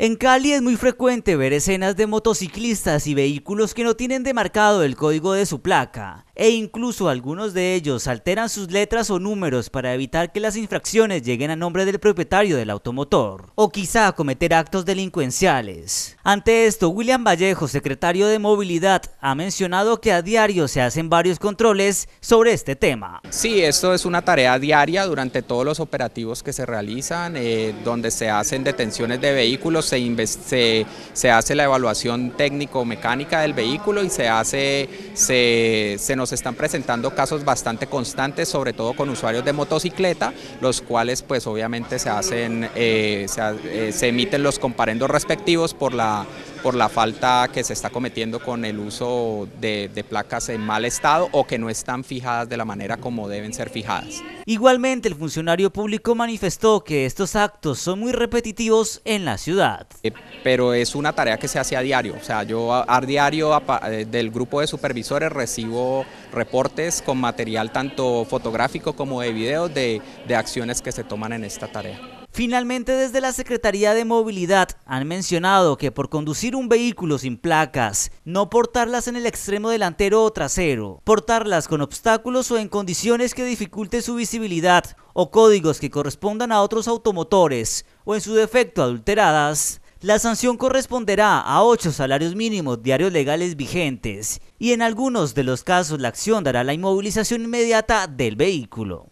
En Cali es muy frecuente ver escenas de motociclistas y vehículos que no tienen demarcado el código de su placa, e incluso algunos de ellos alteran sus letras o números para evitar que las infracciones lleguen a nombre del propietario del automotor, o quizá cometer actos delincuenciales. Ante esto, William Vallejo, secretario de Movilidad, ha mencionado que a diario se hacen varios controles sobre este tema. Sí, esto es una tarea diaria durante todos los operativos que se realizan, eh, donde se hacen detenciones de vehículos, se, se, hace la evaluación técnico-mecánica del vehículo y se hace, se, se nos están presentando casos bastante constantes, sobre todo con usuarios de motocicleta, los cuales pues obviamente se hacen, eh, eh, se emiten los comparendos respectivos por la por la falta que se está cometiendo con el uso de, placas en mal estado o que no están fijadas de la manera como deben ser fijadas. Igualmente, el funcionario público manifestó que estos actos son muy repetitivos en la ciudad. Eh, pero es una tarea que se hace a diario, o sea, yo a, diario eh, del grupo de supervisores recibo reportes con material tanto fotográfico como de video de acciones que se toman en esta tarea. Finalmente, desde la Secretaría de Movilidad han mencionado que por conducir un vehículo sin placas, no portarlas en el extremo delantero o trasero, portarlas con obstáculos o en condiciones que dificulten su visibilidad o códigos que correspondan a otros automotores o en su defecto adulteradas, la sanción corresponderá a 8 salarios mínimos diarios legales vigentes y en algunos de los casos la acción dará la inmovilización inmediata del vehículo.